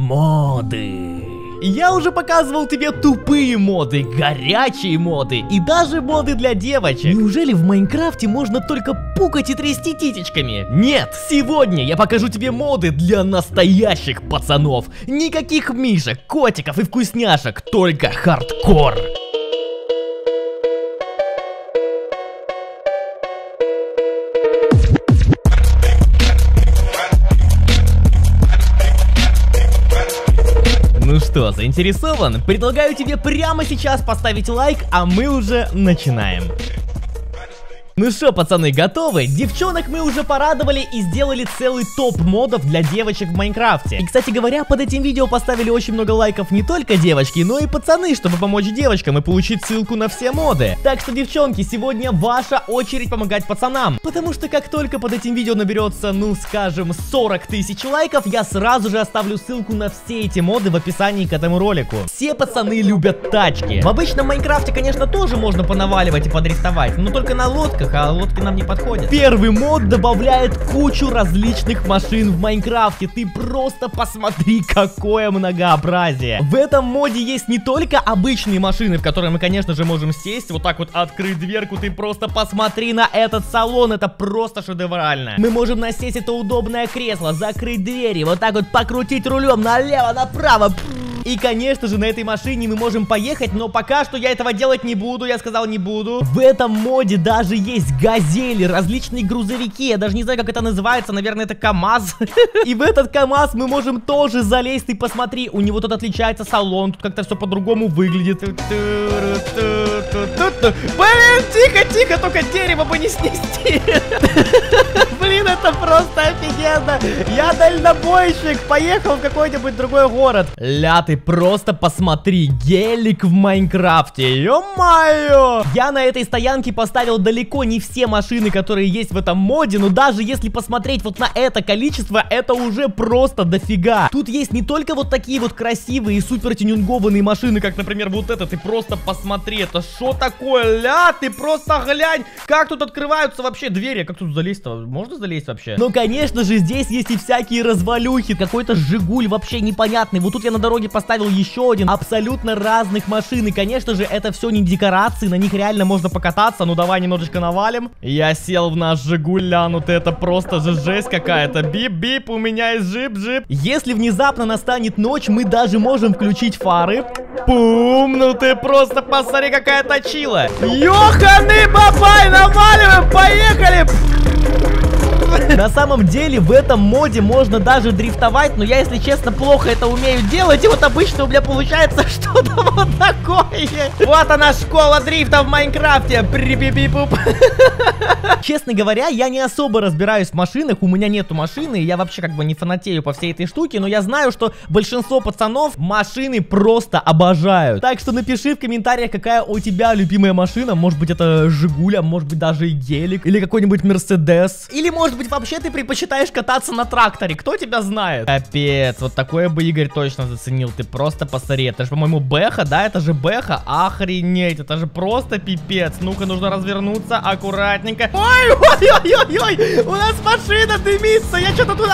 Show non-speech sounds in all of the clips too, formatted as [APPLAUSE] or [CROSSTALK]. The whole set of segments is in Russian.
Моды. Я уже показывал тебе тупые моды, горячие моды и даже моды для девочек. Неужели в Майнкрафте можно только пукать и трясти титечками? Нет, сегодня я покажу тебе моды для настоящих пацанов. Никаких мишек, котиков и вкусняшек, только хардкор. Что, заинтересован? Предлагаю тебе прямо сейчас поставить лайк, а мы уже начинаем. Ну что, пацаны, готовы? Девчонок мы уже порадовали и сделали целый топ модов для девочек в Майнкрафте. И, кстати говоря, под этим видео поставили очень много лайков не только девочки, но и пацаны, чтобы помочь девочкам и получить ссылку на все моды. Так что, девчонки, сегодня ваша очередь помогать пацанам. Потому что как только под этим видео наберется, ну, скажем, 40 тысяч лайков, я сразу же оставлю ссылку на все эти моды в описании к этому ролику. Все пацаны любят тачки. В обычном Майнкрафте, конечно, тоже можно понаваливать и подрихтовать, но только на лодках, а лодки нам не подходят. Первый мод добавляет кучу различных машин в Майнкрафте. Ты просто посмотри, какое многообразие. В этом моде есть не только обычные машины, в которые мы, конечно же, можем сесть, вот так вот открыть дверку, ты просто посмотри на этот салон, это просто шедеврально. Мы можем насесть это удобное кресло, закрыть двери, вот так вот покрутить рулем налево, направо. И, конечно же, на этой машине мы можем поехать, но пока что я этого делать не буду, я сказал не буду. В этом моде даже есть газели, различные грузовики, я даже не знаю, как это называется, наверное, это КАМАЗ. [LAUGHS] И в этот КАМАЗ мы можем тоже залезть, ты посмотри, у него тут отличается салон, тут как-то все по-другому выглядит. Блин, тихо, тихо, только дерево бы не снести. [LAUGHS] Блин, это просто офигенно. Я дальнобойщик, поехал в какой-нибудь другой город. Ля, ты просто посмотри, гелик в Майнкрафте, ё-моё. Я на этой стоянке поставил далеко не все машины, которые есть в этом моде, но даже если посмотреть вот на это количество, это уже просто дофига. Тут есть не только вот такие вот красивые супер тюнингованные машины, как, например, вот это, ты просто посмотри, это что такое, ля, ты просто глянь, как тут открываются вообще двери, как тут залезть-то, можно залезть вообще? Ну, конечно же, здесь есть и всякие развалюхи, какой-то Жигуль вообще непонятный, вот тут я на дороге поставил еще один, абсолютно разных машин, и, конечно же, это все не декорации, на них реально можно покататься, ну, давай немножечко навалим. Я сел в наш Жигуль, лянут, это просто же жесть какая-то, бип-бип, у меня есть джип-джип. Если внезапно настанет ночь, мы даже можем включить фары. Пум, ну ты просто посмотри, какая точила. Ёханы бабай, наваливаем, поехали! На самом деле в этом моде можно даже дрифтовать, но я, если честно, плохо это умею делать. И вот обычно у меня получается [LAUGHS] что-то вот такое. Вот она, школа дрифта в Майнкрафте. При-пи-пи-пуп. [LAUGHS] Честно говоря, я не особо разбираюсь в машинах, у меня нету машины, я вообще как бы не фанатею по всей этой штуке, но я знаю, что большинство пацанов машины просто обожают. Так что напиши в комментариях, какая у тебя любимая машина, может быть это Жигуля, может быть даже и Гелик, или какой-нибудь Мерседес, или может быть вообще ты предпочитаешь кататься на тракторе, кто тебя знает? Капец, вот такое бы Игорь точно заценил, ты просто посмотри, это же, по-моему, Бэха, да, это же Бэха, охренеть, это же просто пипец, ну-ка, нужно развернуться аккуратненько. Ой, ой, ой, ой, ой, у нас машина дымится, я что-то тут...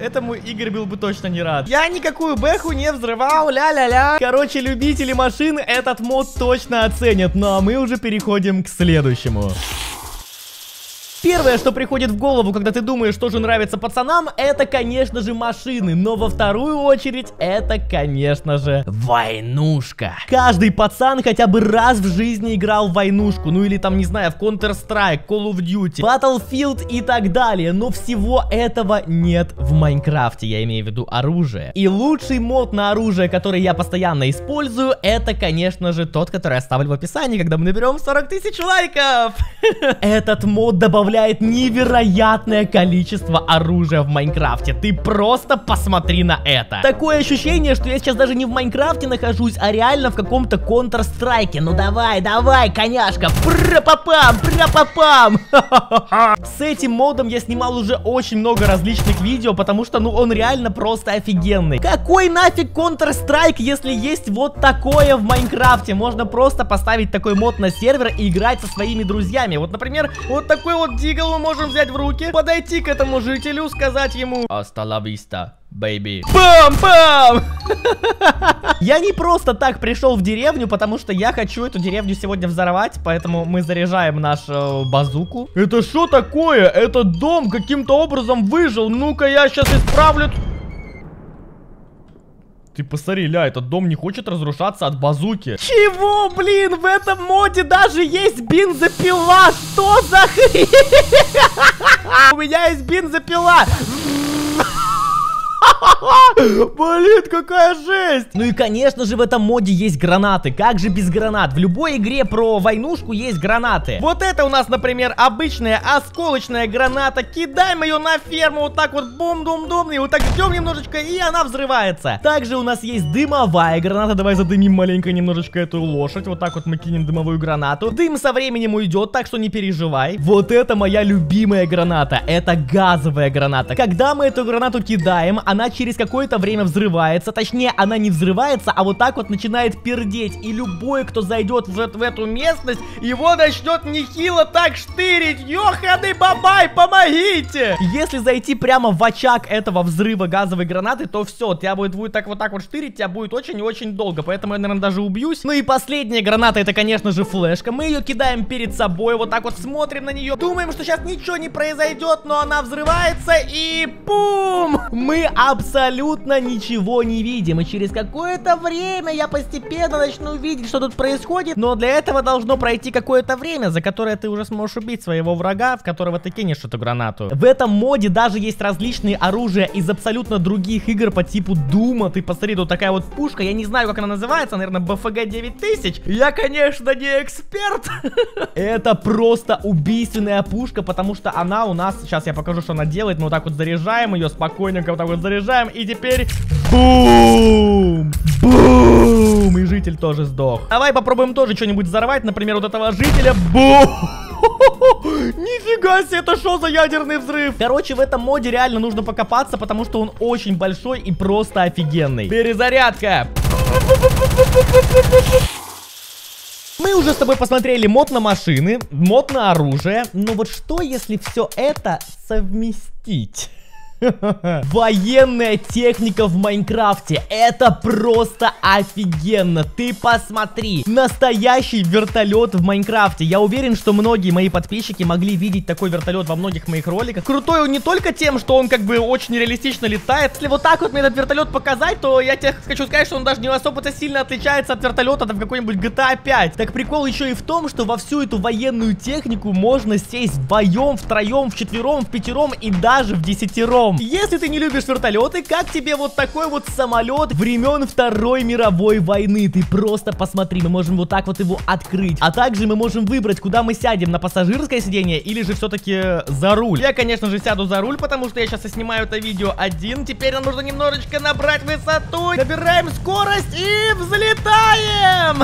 Этому Игорь был бы точно не рад. Я никакую бэху не взрывал, ля-ля-ля. Короче, любители машин этот мод точно оценят, ну а мы уже переходим к следующему. Первое, что приходит в голову, когда ты думаешь, что же нравится пацанам, это, конечно же, машины. Но во вторую очередь, это, конечно же, войнушка. Каждый пацан хотя бы раз в жизни играл в войнушку. Ну или там, не знаю, в Counter-Strike, Call of Duty, Battlefield и так далее. Но всего этого нет в Майнкрафте, я имею в виду оружие. И лучший мод на оружие, который я постоянно использую, это, конечно же, тот, который оставлю в описании, когда мы наберем 40 тысяч лайков. [LAUGHS] Этот мод добавляет невероятное количество оружия в Майнкрафте. Ты просто посмотри на это. Такое ощущение, что я сейчас даже не в Майнкрафте нахожусь, а реально в каком-то Counter-Strike. Ну давай, давай, коняшка. Пра-папам, пра-папам. [LAUGHS] С этим модом я снимал уже очень много различных видео, потому что, ну, он реально просто офигенный. Какой нафиг Counter-Strike, если есть вот такое в Майнкрафте? Можно просто поставить такой мод на сервер и играть со своими друзьями. Вот, например, вот такой вот Deagle мы можем взять в руки, подойти к этому жителю, сказать ему «Hasta la vista, baby». Бам-бам! Я не просто так пришел в деревню, потому что я хочу эту деревню сегодня взорвать, поэтому мы заряжаем нашу базуку. Это что такое? Этот дом каким-то образом выжил. Ну-ка, я сейчас исправлю... Ты посмотри, ля, этот дом не хочет разрушаться от базуки. Чего, блин, в этом моде даже есть бензопила? Что за хрень? [LAUGHS] У меня есть бензопила. [LAUGHS] Блин, какая жесть! Ну и конечно же в этом моде есть гранаты. Как же без гранат? В любой игре про войнушку есть гранаты. Вот это у нас, например, обычная осколочная граната. Кидаем ее на ферму, вот так вот бум-дум-дум, и вот так ждем немножечко, и она взрывается. Также у нас есть дымовая граната. Давай задымим маленько немножечко эту лошадь. Вот так вот мы кинем дымовую гранату. Дым со временем уйдет, так что не переживай. Вот это моя любимая граната. Это газовая граната. Когда мы эту гранату кидаем, она через какое-то время взрывается. Точнее, она не взрывается, а вот так вот начинает пердеть. И любой, кто зайдет в, в эту местность, его начнет нехило так штырить. Ёханый бабай, помогите! Если зайти прямо в очаг этого взрыва газовой гранаты, то все, тебя будет, будет так вот так вот штырить, тебя будет очень и очень долго. Поэтому я, наверное, даже убьюсь. Ну и последняя граната, это, конечно же, флешка. Мы ее кидаем перед собой, вот так вот смотрим на нее. Думаем, что сейчас ничего не произойдет, но она взрывается и пум! Мы абсолютно ничего не видим. И через какое-то время я постепенно начну видеть, что тут происходит. Но для этого должно пройти какое-то время, за которое ты уже сможешь убить своего врага, в которого ты кинешь эту гранату. В этом моде даже есть различные оружия из абсолютно других игр по типу Дума. Ты посмотри, тут такая вот пушка. Я не знаю, как она называется. Наверное, BFG 9000. Я, конечно, не эксперт. [LAUGHS] Это просто убийственная пушка, потому что она у нас... Сейчас я покажу, что она делает. Мы вот так вот заряжаем ее спокойненько, вот так вот заряжаем, и теперь... Бум! Бум! И житель тоже сдох. Давай попробуем тоже что-нибудь взорвать, например, вот этого жителя. Бум! [LAUGHS] Нифига себе, это что за ядерный взрыв? Короче, в этом моде реально нужно покопаться, потому что он очень большой и просто офигенный. Перезарядка. Мы уже с тобой посмотрели мод на машины, мод на оружие. Но вот что, если все это совместить? Военная техника в Майнкрафте. Это просто офигенно. Ты посмотри. Настоящий вертолет в Майнкрафте. Я уверен, что многие мои подписчики могли видеть такой вертолет во многих моих роликах. Крутой он не только тем, что он как бы очень реалистично летает. Если вот так вот мне этот вертолет показать, то я тебе хочу сказать, что он даже не особо-то сильно отличается от вертолета в какой-нибудь GTA 5. Так прикол еще и в том, что во всю эту военную технику можно сесть вдвоем, втроем, в четвером, в пятером и даже в десятером потом. Если ты не любишь вертолеты, как тебе вот такой вот самолет времен Второй мировой войны? Ты просто посмотри, мы можем вот так вот его открыть. А также мы можем выбрать, куда мы сядем, на пассажирское сиденье или же все-таки за руль. Я, конечно же, сяду за руль, потому что я сейчас снимаю это видео один. Теперь нам нужно немножечко набрать высоту. Набираем скорость и взлетаем!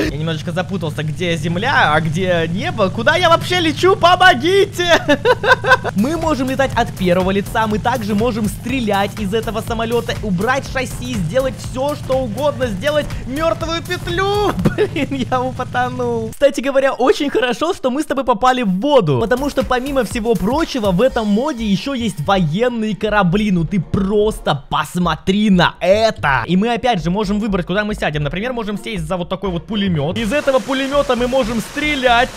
[LAUGHS] Я немножечко запутался, где земля, а где небо. Куда я вообще лечу? Помогите! [LAUGHS] Мы можем летать от первого лица. Мы также можем стрелять из этого самолета, убрать шасси, сделать все, что угодно, сделать мертвую петлю. [LAUGHS] Блин, я употонул. Кстати говоря, очень хорошо, что мы с тобой попали в воду, потому что помимо всего прочего, в этом моде еще есть военные корабли. Ну ты просто посмотри на это. И мы опять же можем выбрать, куда мы сядем. Например, можем сесть за вот такой вот пулемет. Из этого пулемета мы можем стрелять.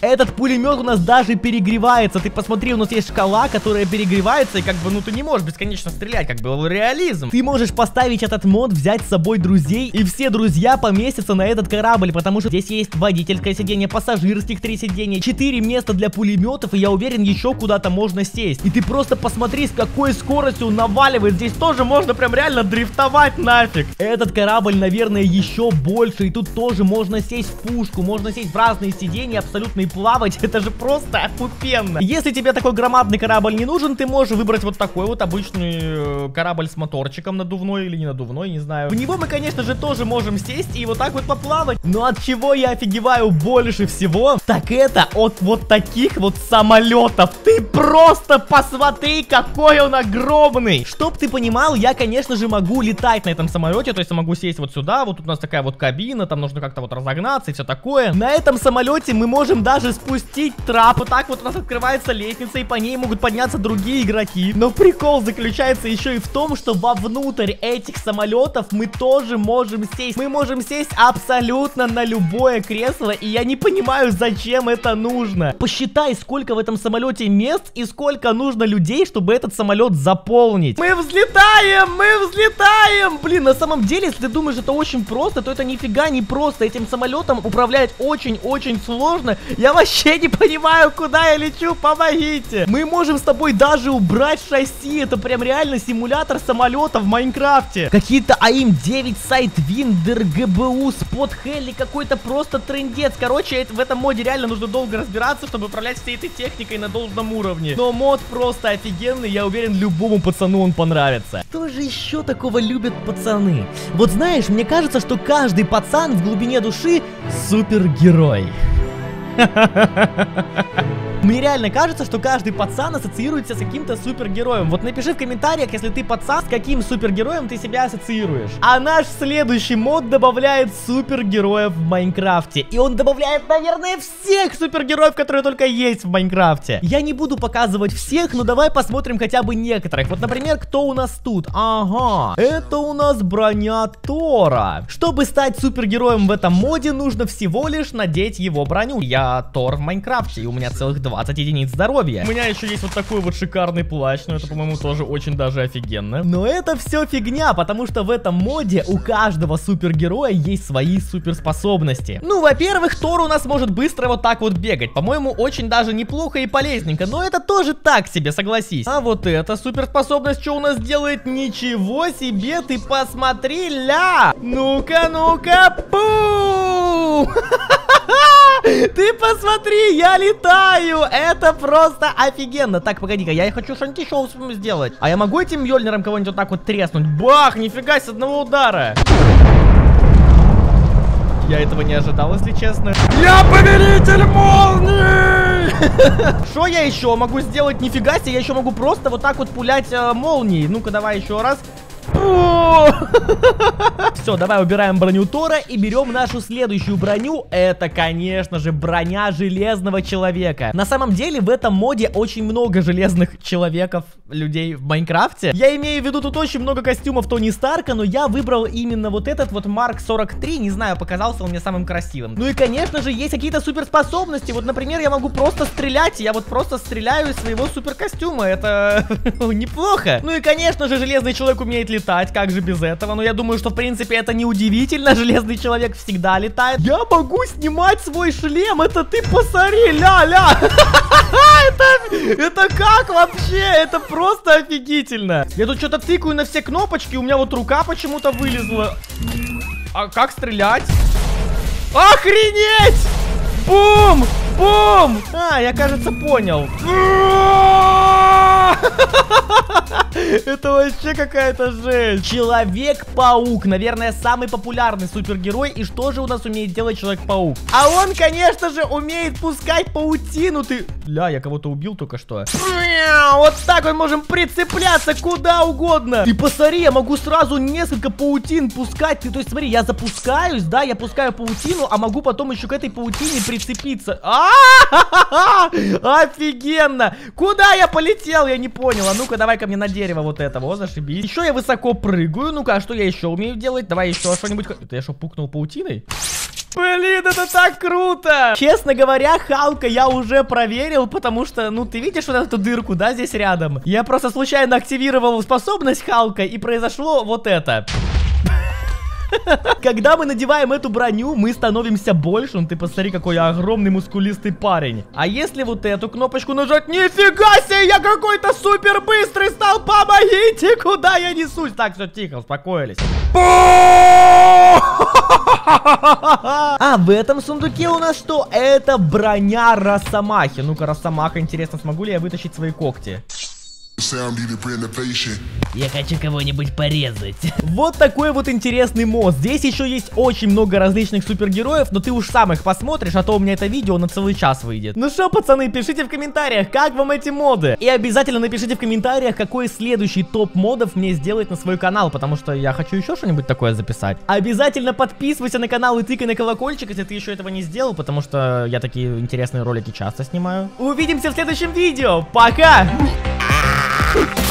Этот пулемет у нас даже перегревается. Ты посмотри, у нас есть шкала, которая которая перегревается, и как бы, ну, ты не можешь бесконечно стрелять, как бы, реализм. Ты можешь поставить этот мод, взять с собой друзей, и все друзья поместятся на этот корабль, потому что здесь есть водительское сиденье, пассажирских три сиденья, четыре места для пулеметов, и я уверен, еще куда-то можно сесть. И ты просто посмотри, с какой скоростью он наваливает. Здесь тоже можно прям реально дрифтовать нафиг. Этот корабль, наверное, еще больше, и тут тоже можно сесть в пушку, можно сесть в разные сиденья абсолютно и плавать. [LAUGHS] Это же просто охупенно. Если тебе такой громадный корабль корабль не нужен, ты можешь выбрать вот такой вот обычный э, корабль с моторчиком надувной или не надувной, не знаю. В него мы, конечно же, тоже можем сесть и вот так вот поплавать. Но от чего я офигеваю больше всего, так это от вот таких вот самолетов. Ты просто посмотри, какой он огромный. Чтоб ты понимал, я, конечно же, могу летать на этом самолете, то есть я могу сесть вот сюда, вот тут у нас такая вот кабина, там нужно как-то вот разогнаться и все такое. На этом самолете мы можем даже спустить трап, вот так вот у нас открывается лестница, и по ней могут подняться другие игроки. Но прикол заключается еще и в том, что вовнутрь этих самолетов мы тоже можем сесть. Мы можем сесть абсолютно на любое кресло, и я не понимаю, зачем это нужно. Посчитай, сколько в этом самолете мест и сколько нужно людей, чтобы этот самолет заполнить. Мы взлетаем, мы взлетаем! Блин, на самом деле, если ты думаешь, это очень просто, то это нифига не просто. Этим самолетом управлять очень-очень сложно. Я вообще не понимаю, куда я лечу, помогите. Мы можем с тобой даже убрать шасси. Это прям реально симулятор самолета в Майнкрафте. Какие-то AIM-9, Sidewinder, GBU, Spot Heli, какой-то просто трендец. Короче, в этом моде реально нужно долго разбираться, чтобы управлять всей этой техникой на должном уровне. Но мод просто офигенный, я уверен, любому пацану он понравится. Что же еще такого любят пацаны? Вот знаешь, мне кажется, что каждый пацан в глубине души супергерой. [LAUGHS] Мне реально кажется, что каждый пацан ассоциируется с каким-то супергероем. Вот напиши в комментариях, если ты пацан, с каким супергероем ты себя ассоциируешь. А наш следующий мод добавляет супергероев в Майнкрафте. И он добавляет, наверное, всех супергероев, которые только есть в Майнкрафте. Я не буду показывать всех, но давай посмотрим хотя бы некоторых. Вот, например, кто у нас тут? Ага, это у нас броня Тора. Чтобы стать супергероем в этом моде, нужно всего лишь надеть его броню. Я Тор в Майнкрафте, и у меня целых два 20 единиц здоровья. У меня еще есть вот такой вот шикарный плащ, но это, по-моему, тоже очень даже офигенно. Но это все фигня, потому что в этом моде у каждого супергероя есть свои суперспособности. Ну, во-первых, Тор у нас может быстро вот так вот бегать. По-моему, очень даже неплохо и полезненько, но это тоже так себе, согласись. А вот эта суперспособность что у нас делает? Ничего себе, ты посмотри, ля! Ну-ка, ну-ка, пу! [LAUGHS] Ты посмотри, я летаю! Это просто офигенно! Так, погоди-ка, я хочу что-нибудь еще сделать. А я могу этим Йольнером кого-нибудь вот так вот треснуть? Бах! Нифига с одного удара! Я этого не ожидал, если честно. Я повелитель молний! [LAUGHS] Что я еще могу сделать? Нифига себе, я еще могу просто вот так вот пулять э, молнией. Ну-ка, давай еще раз. [LAUGHS] Все, давай убираем броню Тора и берем нашу следующую броню. Это, конечно же, броня Железного Человека. На самом деле, в этом моде очень много железных человеков, людей в Майнкрафте. Я имею в виду, тут очень много костюмов Тони Старка, но я выбрал именно вот этот вот Марк 43. Не знаю, показался он мне самым красивым. Ну и, конечно же, есть какие-то суперспособности. Вот, например, я могу просто стрелять. Я вот просто стреляю из своего суперкостюма. Это [LAUGHS] неплохо. Ну и, конечно же, Железный Человек умеет летать, как же без этого? Но я думаю, что в принципе это не удивительно, [LAUGHS] железный человек всегда летает. Я могу снимать свой шлем, это ты посмотри, ля-ля. [LAUGHS] Это, это как вообще? Это просто офигительно. Я тут что-то тыкаю на все кнопочки, у меня вот рука почему-то вылезла. А как стрелять? Охренеть! Бум! Бум! А, я, кажется, понял. [LAUGHS] Это вообще какая-то жесть. Человек-паук. Наверное, самый популярный супергерой. И что же у нас умеет делать Человек-паук? А он, конечно же, умеет пускать паутину. Ты... Ля, я кого-то убил только что. Вот так вот можем прицепляться куда угодно. И посмотри, я могу сразу несколько паутин пускать. Ты, то есть, смотри, я запускаюсь, да, я пускаю паутину, а могу потом еще к этой паутине прицепиться. А, [LAUGHS] Офигенно! Куда я полетел? Я не понял. А ну-ка, давай ко мне на дерево вот это. Вот, зашибись. Еще я высоко прыгаю. Ну-ка, а что я еще умею делать? Давай еще что-нибудь. Это я что, пукнул паутиной? Блин, это так круто! Честно говоря, Халка я уже проверил, потому что, ну, ты видишь вот эту дырку, да, здесь рядом? Я просто случайно активировал способность Халка, и произошло вот это. [LAUGHS] Когда мы надеваем эту броню, мы становимся больше. Ну ты посмотри, какой огромный мускулистый парень. А если вот эту кнопочку нажать, нифига себе, я какой-то супер быстрый стал, помогите, куда я несусь? Так, все, тихо, успокоились. [LAUGHS] А в этом сундуке у нас что? Это броня Росомахи. Ну-ка, Росомаха, интересно, смогу ли я вытащить свои когти? Я хочу кого-нибудь порезать. [LAUGHS] Вот такой вот интересный мод. Здесь еще есть очень много различных супергероев, но ты уж сам их посмотришь, а то у меня это видео на целый час выйдет. Ну что, пацаны, пишите в комментариях, как вам эти моды. И обязательно напишите в комментариях, какой следующий топ модов мне сделать на свой канал, потому что я хочу еще что-нибудь такое записать. Обязательно подписывайся на канал и тыкай на колокольчик, если ты еще этого не сделал, потому что я такие интересные ролики часто снимаю. Увидимся в следующем видео. Пока! you